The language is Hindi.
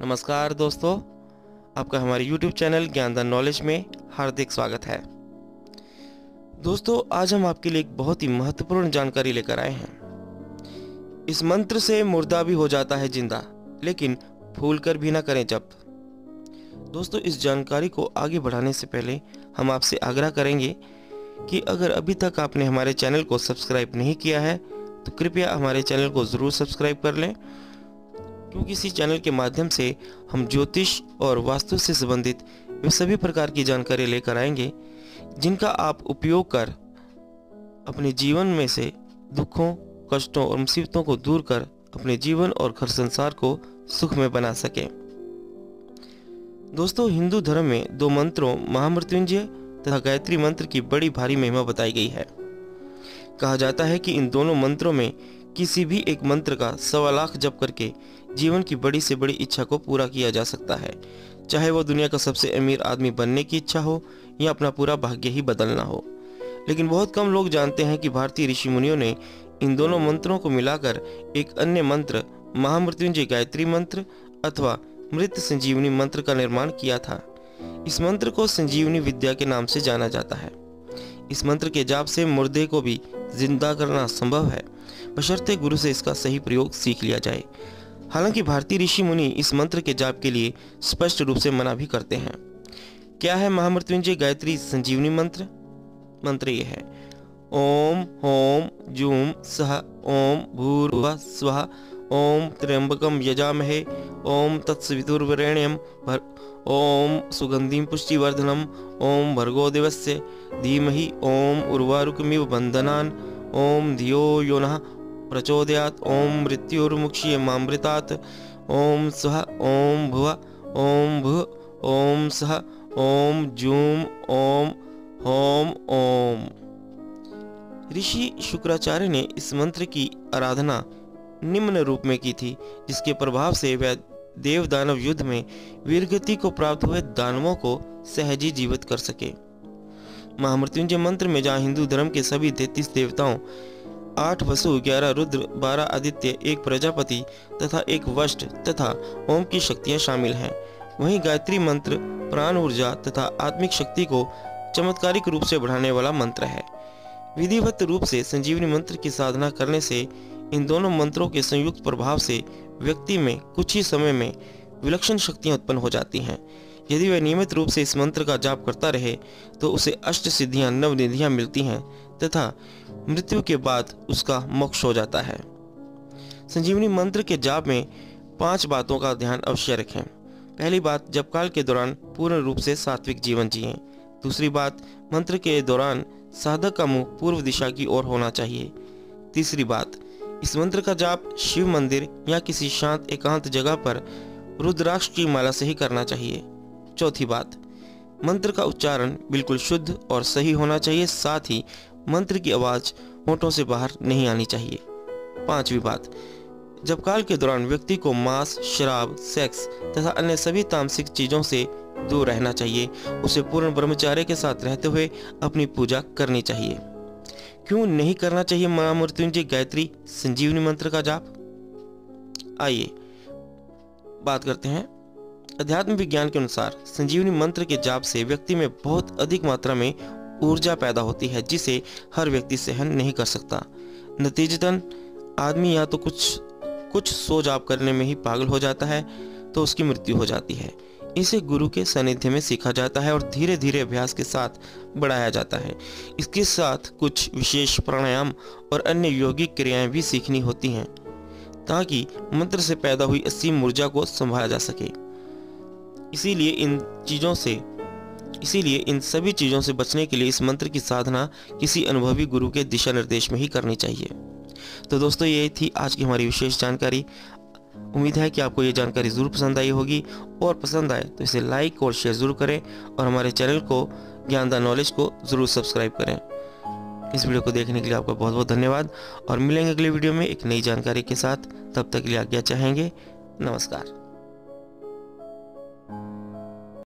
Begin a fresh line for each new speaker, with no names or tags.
नमस्कार दोस्तों, आपका हमारे YouTube चैनल ज्ञानदान नॉलेज में हार्दिक स्वागत है। दोस्तों, आज हम आपके लिए एक बहुत ही महत्वपूर्ण जानकारी लेकर आए हैं। इस मंत्र से मुर्दा भी हो जाता है ज़िंदा, लेकिन फूल कर भी ना करें जब। दोस्तों, इस जानकारी को आगे बढ़ाने से पहले हम आपसे आग्रह करेंगे कि अगर अभी तक आपने हमारे चैनल को सब्सक्राइब नहीं किया है तो कृपया हमारे चैनल को ज़रूर सब्सक्राइब कर लें क्योंकि इसी चैनल के माध्यम से हम ज्योतिष और वास्तु से संबंधित वे सभी प्रकार की जानकारी लेकर आएँगे, जिनका आप उपयोग कर अपने जीवन में से दुखों, कष्टों और मुसीबतों को दूर कर अपने जीवन और घर संसार को सुख में बना सकें। दोस्तों, हिंदू धर्म में दो मंत्रों, महामृत्युंजय तथा गायत्री मंत्र की बड़ी भारी महिमा बताई गई है। कहा जाता है कि इन दोनों मंत्रों में किसी भी एक मंत्र का सवा लाख जप करके जीवन की बड़ी से बड़ी इच्छा को पूरा किया जा सकता है। चाहे वो दुनिया का सबसे अमीर आदमी बनने की इच्छा हो या अपना पूरा भाग्य ही बदलना हो। लेकिन बहुत कम लोग जानते हैं कि भारतीय ऋषि मुनियों ने इन दोनों मंत्रों को मिलाकर एक अन्य मंत्र, महामृत्युंजय गायत्री मंत्र अथवा मृत संजीवनी मंत्र का निर्माण किया था। इस मंत्र को संजीवनी विद्या के नाम से जाना जाता है। इस मंत्र के जाप से मुर्दे को भी ज़िंदा करना संभव है। बशर्ते गुरु से इसका सही प्रयोग सीख लिया जाए। हालाँकि भारतीय ऋषि मुनि इस मंत्र के जाप के लिए स्पष्ट रूप से मना भी करते हैं। क्या है महामृत्युंजय गायत्री संजीवनी मंत्र? मंत्र ये है। ओम, होम, जूम, सह, ओम, भूर्व, स्व, ओम, त्र्यंबकम, यजामहे, ओम, तत्सवितुर्वरेण्यम, भर, ओम सुगंधिम पुष्टिवर्धनम, ओम, भर्गो दिवस्य, धीमहि, ओम, उर्वारुकमिव बंधनान ओम, धियो यो नः प्रचोदयात। ओम मृत्युर्मुक्षीय मामृतात् ओम स्वः ओम भुव ओम भु ओम सह ओम जूम ओम होम ओम ऋषि शुक्राचार्य ने इस मंत्र की आराधना निम्न रूप में की थी, जिसके प्रभाव से वह देव दानव युद्ध में वीरगति को प्राप्त हुए दानवों को सहजी जीवित कर सके। महामृत्युंजय मंत्र में जहाँ हिंदू धर्म के सभी तैतीस देवताओं आठ वसु, ग्यारह रुद्र, बारह आदित्य, एक प्रजापति तथा एक वष्ट तथा ओम की शक्तियाँ शामिल हैं। वहीं गायत्री मंत्र, प्राण ऊर्जा तथा आत्मिक शक्ति को चमत्कारिक रूप से बढ़ाने वाला मंत्र है। विधिवत रूप से संजीवनी मंत्र की साधना करने से इन दोनों मंत्रों के संयुक्त प्रभाव से व्यक्ति में कुछ ही समय में विलक्षण शक्तियाँ उत्पन्न हो जाती हैं। यदि वह नियमित रूप से इस मंत्र का जाप करता रहे तो उसे अष्ट सिद्धियाँ, नव निधियाँ मिलती हैं तथा मृत्यु के बाद उसका मोक्ष हो जाता है। संजीवनी मंत्र के जाप में पाँच बातों का ध्यान अवश्य रखें। पहली बात जब काल के दौरान पूर्ण रूप से सात्विक जीवन जिए। दूसरी बात, मंत्र के दौरान साधक का मुँह पूर्व दिशा की ओर होना चाहिए। तीसरी बात, इस मंत्र का जाप शिव मंदिर या किसी शांत, एकांत जगह पर रुद्राक्ष की माला से ही करना चाहिए। चौथी बात, मंत्र का उच्चारण बिल्कुल शुद्ध और सही होना चाहिए, साथ ही मंत्र की आवाज़ होठों से बाहर नहीं आनी चाहिए। पांचवी बात, जब काल के दौरान व्यक्ति को मांस, शराब, सेक्स तथा अन्य सभी तामसिक चीज़ों से दूर रहना चाहिए, उसे पूर्ण ब्रह्मचार्य के साथ रहते हुए अपनी पूजा करनी चाहिए। क्यों नहीं करना चाहिए महामृत्युंजय गायत्री संजीवनी मंत्र का जाप? आइए, बात करते हैं। अध्यात्म विज्ञान के अनुसार संजीवनी मंत्र के जाप से व्यक्ति में बहुत अधिक मात्रा में ऊर्जा पैदा होती है, जिसे हर व्यक्ति सहन नहीं कर सकता। नतीजतन, आदमी या तो कुछ कुछ सो जाप करने में ही पागल हो जाता है तो उसकी मृत्यु हो जाती है। इसे गुरु के सानिध्य में सीखा जाता है और धीरे धीरे अभ्यास के साथ बढ़ाया जाता है। इसके साथ कुछ विशेष प्राणायाम और अन्य योगिक क्रियाएँ भी सीखनी होती हैं, ताकि मंत्र से पैदा हुई असीम ऊर्जा को संभाला जा सके। इसीलिए इन चीज़ों से इसीलिए इन सभी चीज़ों से बचने के लिए इस मंत्र की साधना किसी अनुभवी गुरु के दिशा निर्देश में ही करनी चाहिए। तो दोस्तों, ये थी आज की हमारी विशेष जानकारी। उम्मीद है कि आपको ये जानकारी ज़रूर पसंद आई होगी। और पसंद आए तो इसे लाइक और शेयर ज़रूर करें और हमारे चैनल को, ज्ञानदान नॉलेज को ज़रूर सब्सक्राइब करें। इस वीडियो को देखने के लिए आपका बहुत बहुत धन्यवाद और मिलेंगे अगले वीडियो में एक नई जानकारी के साथ। तब तक के लिए आज्ञा चाहेंगे। नमस्कार।